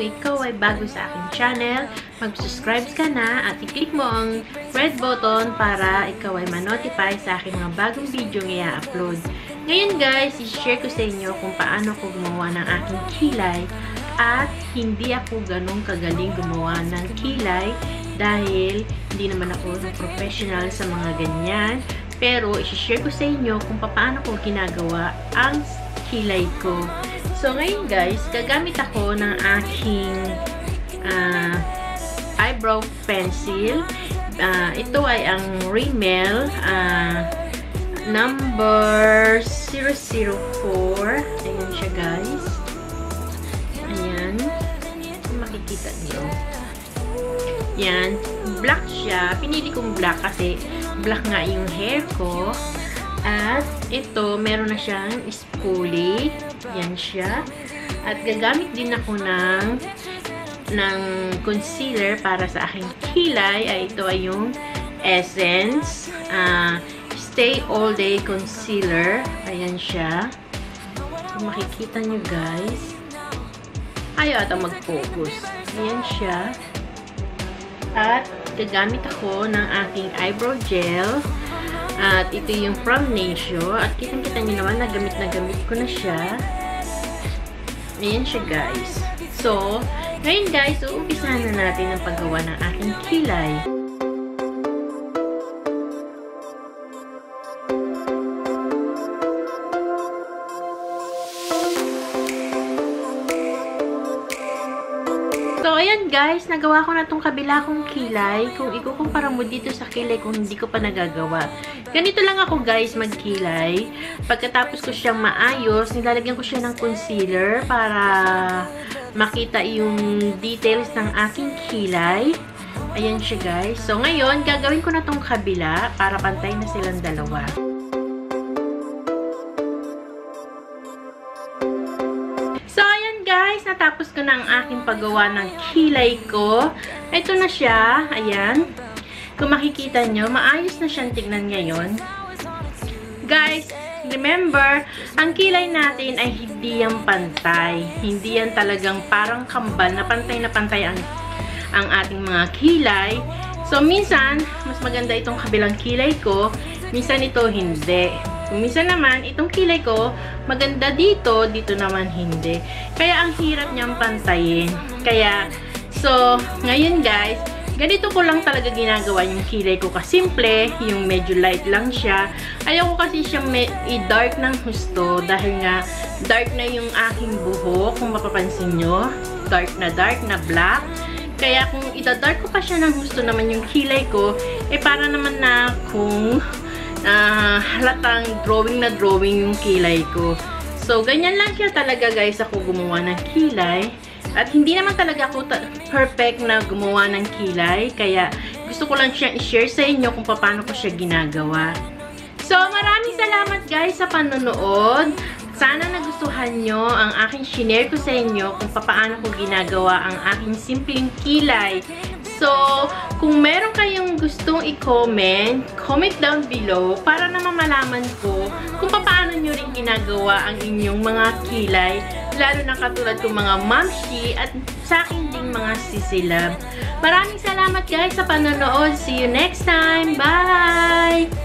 kung ikaw ay bago sa aking channel, mag-subscribe ka na at i-click mo ang red button para ikaw ay ma-notify sa aking mga bagong video na i-upload. Ngayon guys, i-share ko sa inyo kung paano ko gumawa ng aking kilay at hindi ako ganong kagaling gumawa ng kilay dahil hindi naman ako professional sa mga ganyan. Pero, i-share ko sa inyo kung paano ko ginagawa ang kilay ko. So, ngayon guys, gagamit ako ng aking uh, eyebrow pencil. Uh, ito ay ang Rimmel uh, number 004. Ayan siya guys. Ayan. Makikita niyo. Yan. Black siya. Pinili kong black kasi black nga yung hair ko. At ito, meron na siyang spoolie. Yan siya. At gagamit din ako ng ng concealer para sa aking kilay. Ay, ito ay yung Essence uh, Stay All Day Concealer. Ayan siya. Kung makikita nyo guys. Ayaw ata mag-focus. Ayan siya. At gagamit ako ng aking eyebrow gel. At ito yung from Natio. At kitang-kita nyo naman na gamit na gamit ko na siya. Ayan siya guys. So, ngayon guys, uumpisahan na natin ang paggawa ng aking kilay. Ayan guys, nagawa ko na tong kabila kong kilay. Kung ikukumpara mo dito sa kilay kung hindi ko pa nagagawa. Ganito lang ako guys magkilay. Pagkatapos ko siyang maayos, nilalagyan ko siya ng concealer para makita yung details ng aking kilay. Ayan siya guys. So, ngayon, gagawin ko na tong kabila para pantay na silang dalawa. Natapos ko na ang aking paggawa ng kilay ko. Ito na siya. Ayan. Kung makikita nyo, maayos na siyang tignan ngayon. Guys, remember, ang kilay natin ay hindi yan pantay. Hindi yan talagang parang kambal na pantay na pantay ang, ang ating mga kilay. So, minsan, mas maganda itong kabilang kilay ko. Minsan ito hindi. Minsan naman, itong kilay ko, maganda dito, dito naman hindi. Kaya ang hirap niyang pantayin. Kaya, so, ngayon guys, ganito ko lang talaga ginagawa yung kilay ko kasimple, yung medyo light lang siya. Ayaw ko kasi siyang i-dark ng husto dahil nga dark na yung aking buhok, kung mapapansin nyo. Dark na dark na black. Kaya kung ida-dark ko pa siya ng husto naman yung kilay ko, eh para naman na kung uh, halatang drawing na drawing yung kilay ko. So, ganyan lang siya talaga guys ako gumawa ng kilay. At hindi naman talaga ako perfect na gumawa ng kilay. Kaya gusto ko lang siya i-share sa inyo kung paano ko siya ginagawa. So, maraming salamat guys sa panonood. Sana nagustuhan nyo ang aking shinare ko sa inyo kung paano ko ginagawa ang aking simpleng kilay. So, kung meron kayong gustong i-comment, comment down below para naman malaman ko kung paano nyo rin ginagawa ang inyong mga kilay, lalo na katulad kong mga mamshi at sa akin ding mga sisilab. Maraming salamat guys sa panonood. See you next time. Bye!